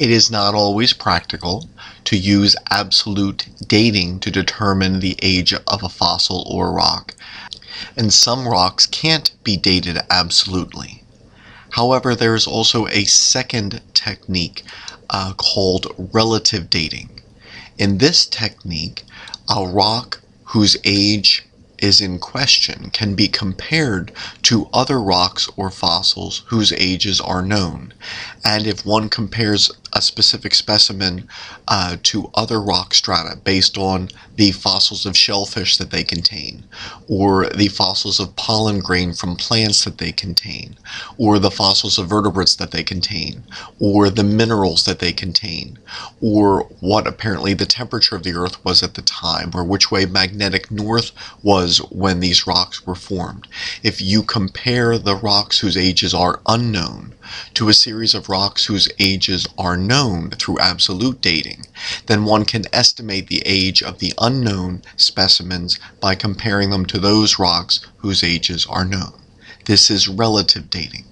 It is not always practical to use absolute dating to determine the age of a fossil or rock, and some rocks can't be dated absolutely. However, there is also a second technique uh, called relative dating. In this technique, a rock whose age is in question can be compared to other rocks or fossils whose ages are known. And if one compares a specific specimen uh, to other rock strata based on the fossils of shellfish that they contain, or the fossils of pollen grain from plants that they contain, or the fossils of vertebrates that they contain, or the minerals that they contain, or what apparently the temperature of the Earth was at the time, or which way magnetic north was when these rocks were formed. If you compare the rocks whose ages are unknown to a series of rocks whose ages are known through absolute dating, then one can estimate the age of the unknown specimens by comparing them to those rocks whose ages are known. This is relative dating.